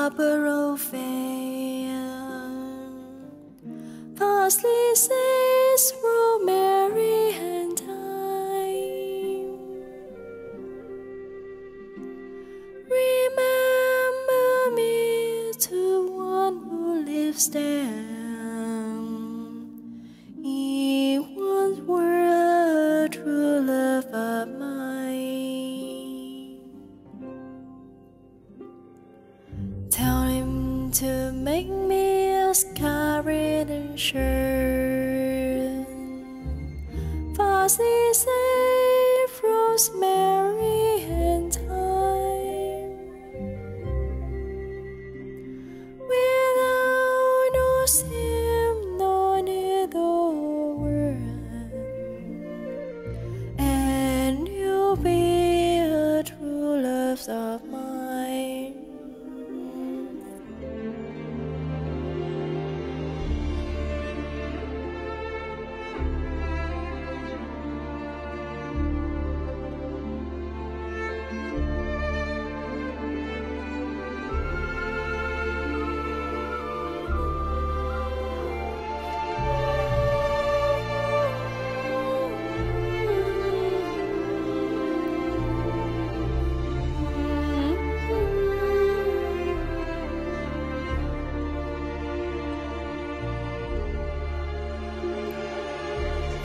Fair. Parsley sage, rosemary and thyme. Remember me to one who lives there. To make me a scarlet and shirt. Parsley, sage, rosemary,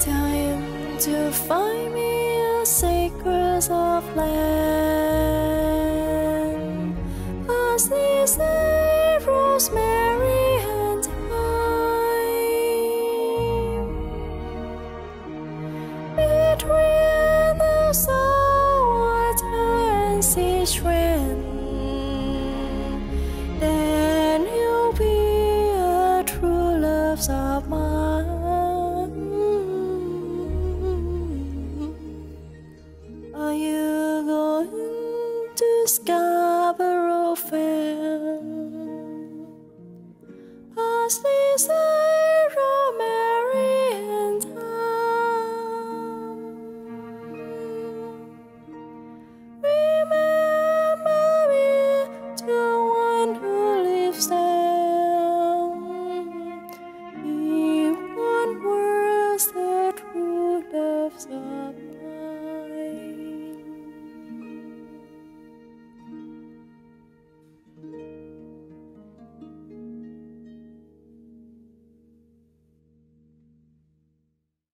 Time to find me a sacred of land. Parsley, sage, rosemary, Scarborough Fair? Parsley,